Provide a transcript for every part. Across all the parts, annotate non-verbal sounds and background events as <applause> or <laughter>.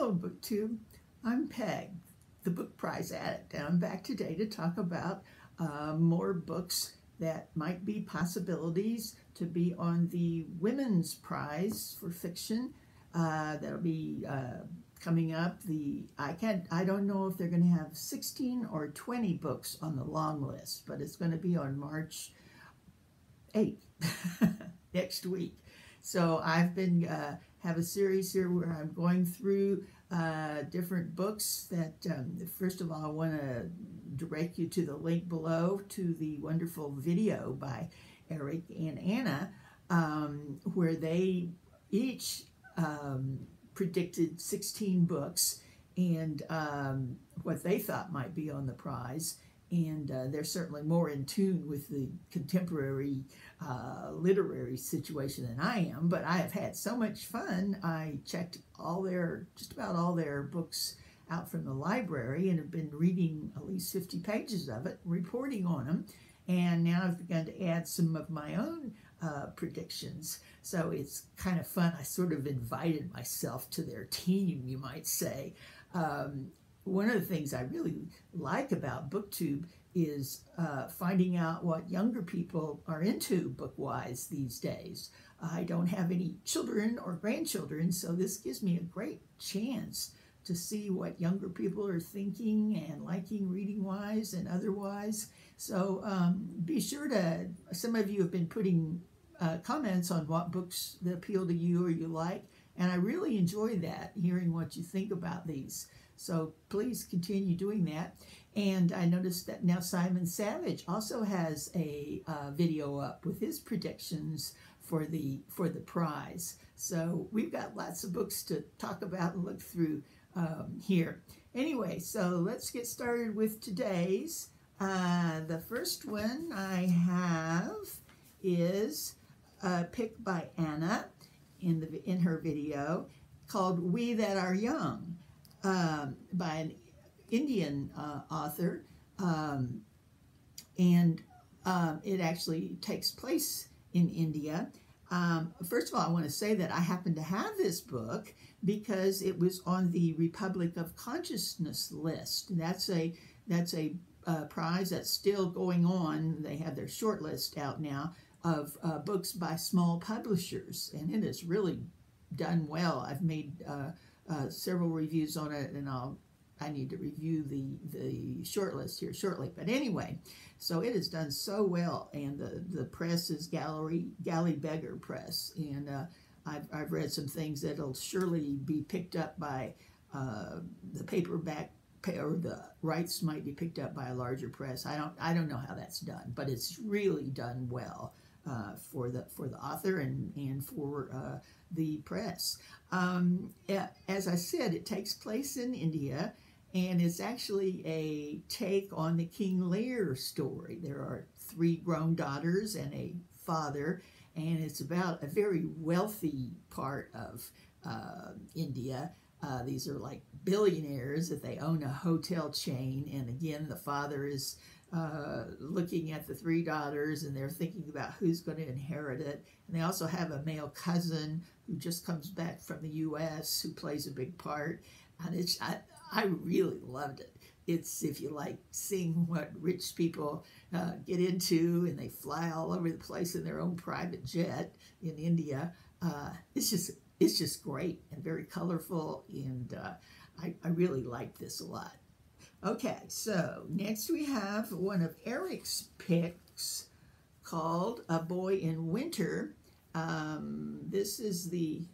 Hello, BookTube. I'm Peg, the book prize addict, and I'm back today to talk about uh, more books that might be possibilities to be on the Women's Prize for Fiction. Uh, that'll be uh, coming up. The I can't. I don't know if they're going to have 16 or 20 books on the long list, but it's going to be on March 8th <laughs> next week. So I've been uh, have a series here where I'm going through uh, different books that, um, first of all, I want to direct you to the link below to the wonderful video by Eric and Anna, um, where they each um, predicted 16 books and um, what they thought might be on the prize. And uh, they're certainly more in tune with the contemporary uh, literary situation than I am. But I have had so much fun. I checked all their, just about all their books out from the library and have been reading at least 50 pages of it, reporting on them. And now I've begun to add some of my own uh, predictions. So it's kind of fun. I sort of invited myself to their team, you might say. Um, one of the things I really like about BookTube is uh, finding out what younger people are into book-wise these days. I don't have any children or grandchildren, so this gives me a great chance to see what younger people are thinking and liking reading-wise and otherwise. So um, be sure to, some of you have been putting uh, comments on what books that appeal to you or you like, and I really enjoy that, hearing what you think about these. So please continue doing that. And I noticed that now Simon Savidge also has a uh, video up with his predictions for the for the prize. So we've got lots of books to talk about and look through um, here. Anyway, so let's get started with today's. Uh, the first one I have is a pick by Anna in the in her video called "We That Are Young." Um, by an Indian uh, author, um, and um, it actually takes place in India. Um, first of all, I want to say that I happen to have this book because it was on the Republic of Consciousness list. That's a that's a uh, prize that's still going on. They have their short list out now of uh, books by small publishers, and it has really done well. I've made uh, uh, several reviews on it, and I'll I need to review the the short list here shortly. But anyway, so it has done so well, and the the press is Gallery Galley Beggar Press, and uh, I've I've read some things that'll surely be picked up by uh, the paperback or the rights might be picked up by a larger press. I don't I don't know how that's done, but it's really done well uh, for the for the author and and for uh, the press. Um, as I said, it takes place in India, and it's actually a take on the King Lear story. There are three grown daughters and a father, and it's about a very wealthy part of uh, India. Uh, these are like billionaires that they own a hotel chain, and again, the father is uh, looking at the three daughters and they're thinking about who's going to inherit it. And they also have a male cousin who just comes back from the U.S. who plays a big part. And it's I, I really loved it. It's if you like seeing what rich people uh, get into and they fly all over the place in their own private jet in India. Uh, it's just it's just great and very colorful, and uh, I, I really like this a lot. Okay, so next we have one of Eric's picks called A Boy in Winter. Um, this is the,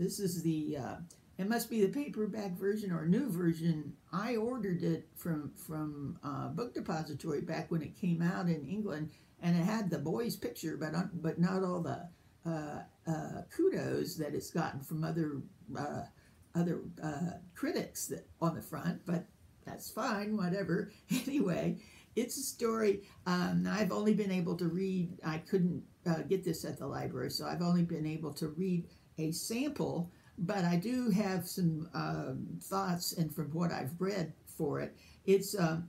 this is the, uh, it must be the paperback version or new version. I ordered it from, from uh, Book Depository back when it came out in England, and it had the boy's picture, but, but not all the uh, uh, kudos that it's gotten from other uh, other uh, critics that on the front, but that's fine, whatever. <laughs> Anyway, it's a story. Um, I've only been able to read, I couldn't uh, get this at the library, so I've only been able to read a sample, but I do have some um, thoughts, and from what I've read for it, it's um,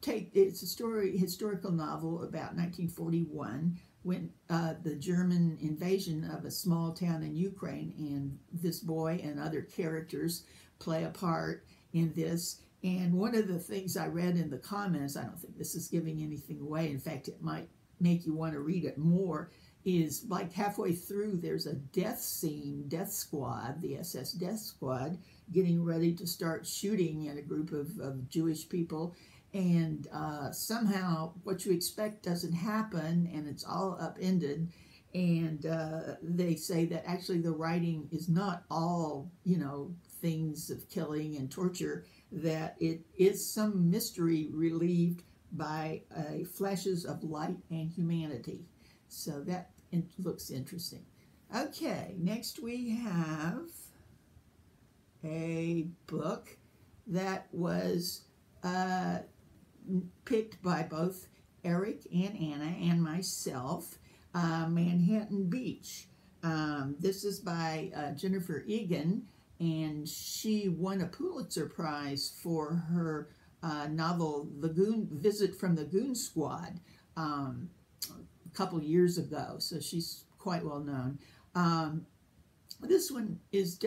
take it's a story historical novel about 1941 when uh, the German invasion of a small town in Ukraine, and this boy and other characters play a part in this. And one of the things I read in the comments, I don't think this is giving anything away. In fact, it might make you want to read it more. Is like halfway through, there's a death scene, death squad, the SS death squad, getting ready to start shooting at a group of, of Jewish people and uh, somehow what you expect doesn't happen and it's all upended and uh, they say that actually the writing is not all you know things of killing and torture that it is some mystery relieved by uh, flashes of light and humanity so that looks interesting okay next we have a book that was uh, picked by both Eric and Anna and myself, uh, Manhattan Beach. Um, this is by uh, Jennifer Egan, and she won a Pulitzer Prize for her uh, novel "The Goon Visit from the Goon Squad" um, a couple years ago. So she's quite well known. Um, this one is,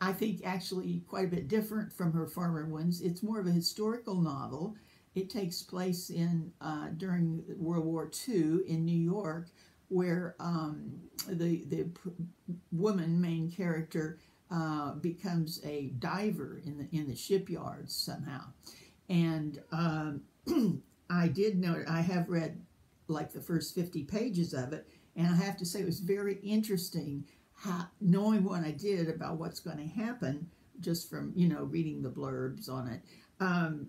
I think, actually quite a bit different from her former ones. It's more of a historical novel it takes place in uh, during World War II in New York, where um, the the woman main character uh, becomes a diver in the in the shipyards somehow, and um, <clears throat> I did know I have read like the first fifty pages of it, and I have to say it was very interesting how knowing what I did about what's going to happen just from you know reading the blurbs on it. Um,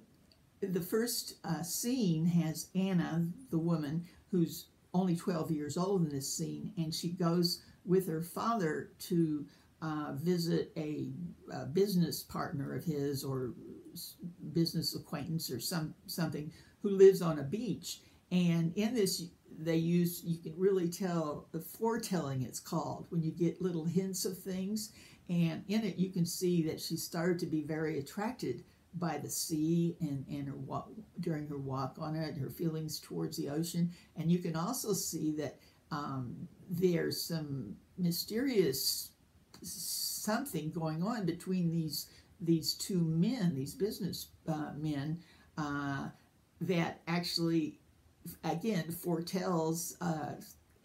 the first uh, scene has Anna, the woman who's only 12 years old in this scene, and she goes with her father to uh, visit a, a, business partner of his or business acquaintance or some something who lives on a beach. And in this, they use you can really tell the foretelling. It's called when you get little hints of things, and in it you can see that she started to be very attracted by the sea and, and her walk, during her walk on it, her feelings towards the ocean. And you can also see that um, there's some mysterious something going on between these these two men, these business uh, men, uh, that actually, again, foretells. Uh,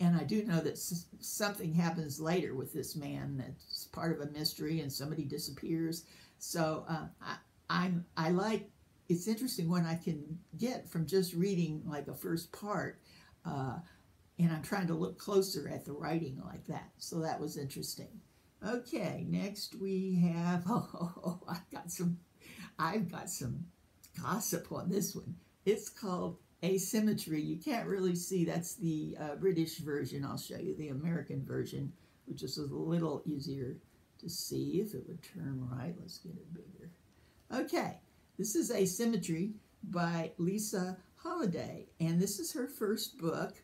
and I do know that something happens later with this man that's part of a mystery, and somebody disappears. So uh, I, I'm I like it's interesting when I can get from just reading like a first part, uh, and I'm trying to look closer at the writing like that. So that was interesting. Okay, next we have <laughs> oh, I've got some I've got some gossip on this one. It's called Asymmetry. You can't really see that's the uh, British version. I'll show you the American version, which is a little easier to see if it would turn right. Let's get it bigger. Okay, this is Asymmetry by Lisa Halliday, and this is her first book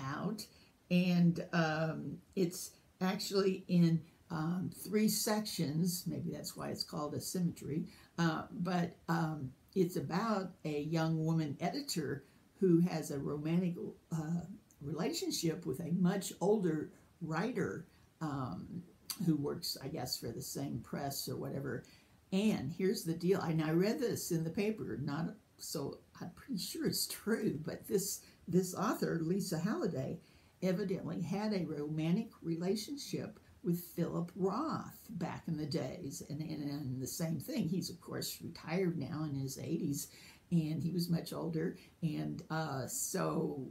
out, and um, it's actually in um, three sections. Maybe that's why it's called Asymmetry, uh, but um, it's about a young woman editor who has a romantic uh, relationship with a much older writer um, who works, I guess, for the same press or whatever. And here's the deal. And I read this in the paper, not so I'm pretty sure it's true, but this this author, Lisa Halliday, evidently had a romantic relationship with Philip Roth back in the days. And, and, and the same thing, he's of course retired now in his 80s, and he was much older. And uh, so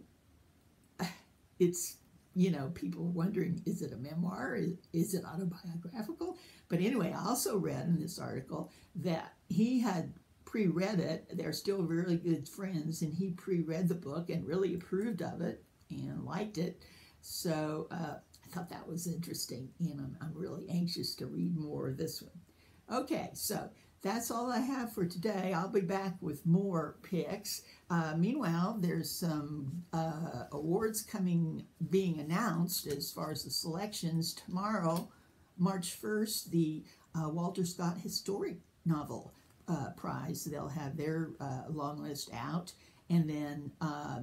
<sighs> it's you know, people are wondering, is it a memoir? Is, is it autobiographical? But anyway, I also read in this article that he had pre-read it. They're still really good friends, and he pre-read the book and really approved of it and liked it. So uh, I thought that was interesting, and I'm, I'm really anxious to read more of this one. Okay, so that's all I have for today. I'll be back with more picks. Uh, meanwhile, there's some uh, awards coming, being announced as far as the selections. Tomorrow, March 1st, the uh, Walter Scott Historic Novel uh, Prize. They'll have their uh, long list out. And then uh,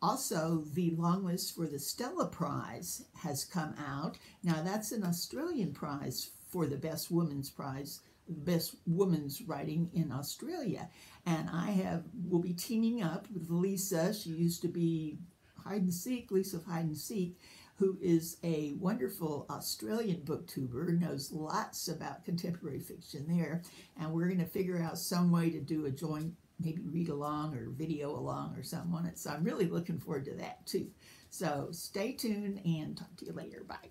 also, the long list for the Stella Prize has come out. Now, that's an Australian prize for the Best Women's Prize, Best Women's Writing in Australia. And I have will be teaming up with Lisa. She used to be Hide and Seek, Lisa of Hide and Seek, who is a wonderful Australian booktuber, knows lots about contemporary fiction there. And we're going to figure out some way to do a joint maybe read along or video along or something on it. So I'm really looking forward to that too. So stay tuned and talk to you later. Bye.